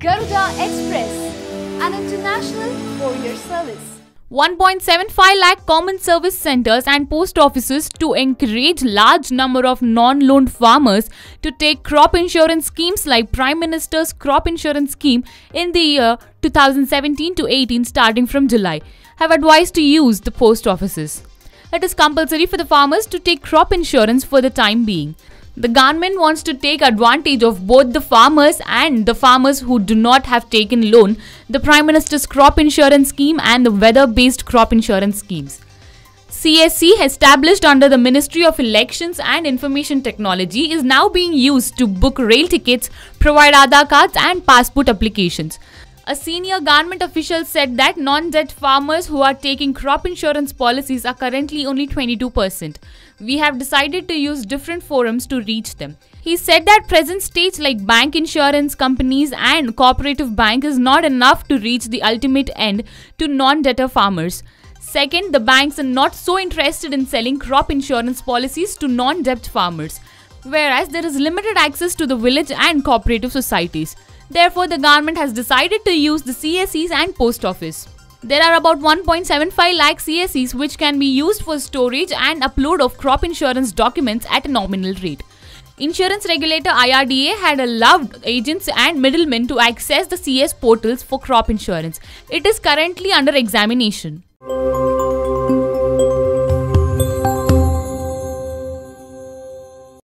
Garuda Express, an international courier service. 1.75 lakh common service centers and post offices to encourage large number of non-loaned farmers to take crop insurance schemes like prime minister's crop insurance scheme in the year 2017 to 18 starting from july. Have advised to use the post offices. It is compulsory for the farmers to take crop insurance for the time being the government wants to take advantage of both the farmers and the farmers who do not have taken loan, the Prime Minister's crop insurance scheme and the weather-based crop insurance schemes. CSC established under the Ministry of Electronics and Information Technology is now being used to book rail tickets, provide Aadhaar cards and passport applications. A senior government official said that non-debt farmers who are taking crop insurance policies are currently only 22%. We have decided to use different forums to reach them. He said that present stage like bank insurance companies and cooperative bank is not enough to reach the ultimate end to non-debtor farmers. Second, the banks are not so interested in selling crop insurance policies to non-debt farmers, whereas there is limited access to the village and cooperative societies. Therefore, the government has decided to use the CSCs and post office. There are about 1.75 lakh CSCs which can be used for storage and upload of crop insurance documents at a nominal rate. Insurance regulator IRDA had allowed agents and middlemen to access the CS portals for crop insurance. It is currently under examination.